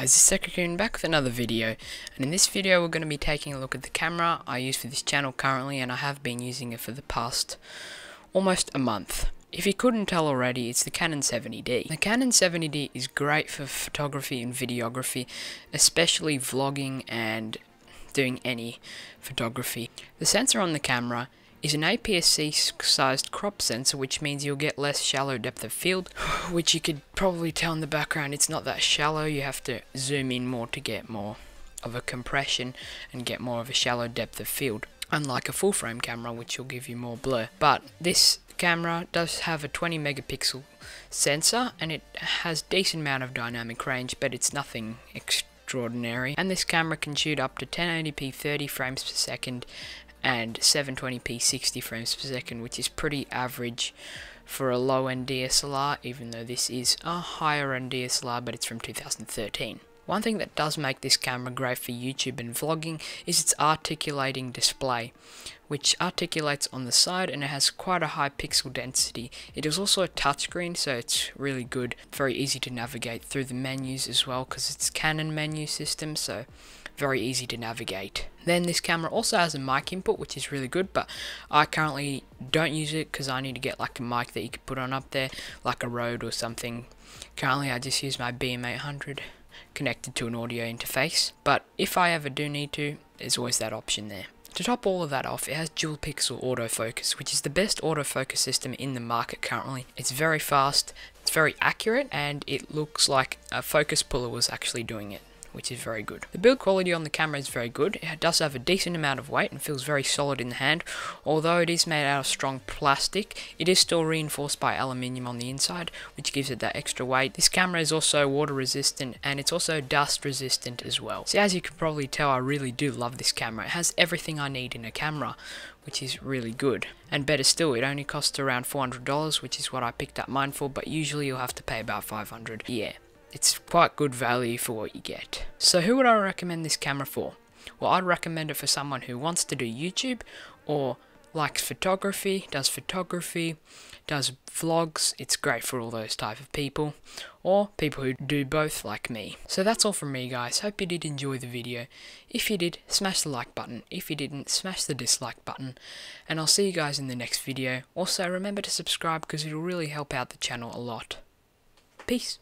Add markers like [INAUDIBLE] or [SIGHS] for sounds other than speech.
guys, it's Tech Raccoon back with another video and in this video we're going to be taking a look at the camera I use for this channel currently and I have been using it for the past almost a month. If you couldn't tell already, it's the Canon 70D. The Canon 70D is great for photography and videography, especially vlogging and doing any photography. The sensor on the camera is an APS-C sized crop sensor which means you'll get less shallow depth of field [SIGHS] which you could probably tell in the background it's not that shallow. You have to zoom in more to get more of a compression and get more of a shallow depth of field unlike a full frame camera which will give you more blur. But this camera does have a 20 megapixel sensor and it has decent amount of dynamic range but it's nothing extraordinary. And this camera can shoot up to 1080p 30 frames per second and 720p 60 frames per second which is pretty average for a low end DSLR even though this is a higher end DSLR but it's from 2013. One thing that does make this camera great for YouTube and vlogging is its articulating display, which articulates on the side and it has quite a high pixel density. It is also a touchscreen, so it's really good, very easy to navigate through the menus as well because it's Canon menu system, so very easy to navigate. Then this camera also has a mic input which is really good but I currently don't use it because I need to get like a mic that you could put on up there like a Rode or something. Currently I just use my BM800 connected to an audio interface but if I ever do need to there's always that option there. To top all of that off, it has dual pixel autofocus, which is the best autofocus system in the market currently. It's very fast, it's very accurate, and it looks like a focus puller was actually doing it which is very good. The build quality on the camera is very good. It does have a decent amount of weight and feels very solid in the hand. Although it is made out of strong plastic, it is still reinforced by aluminium on the inside, which gives it that extra weight. This camera is also water resistant and it's also dust resistant as well. So as you can probably tell, I really do love this camera. It has everything I need in a camera which is really good. And better still, it only costs around $400, which is what I picked up mine for, but usually you'll have to pay about 500 Yeah it's quite good value for what you get. So who would I recommend this camera for? Well, I'd recommend it for someone who wants to do YouTube or likes photography, does photography, does vlogs. It's great for all those type of people or people who do both like me. So that's all from me guys. Hope you did enjoy the video. If you did, smash the like button. If you didn't, smash the dislike button. And I'll see you guys in the next video. Also remember to subscribe because it'll really help out the channel a lot. Peace.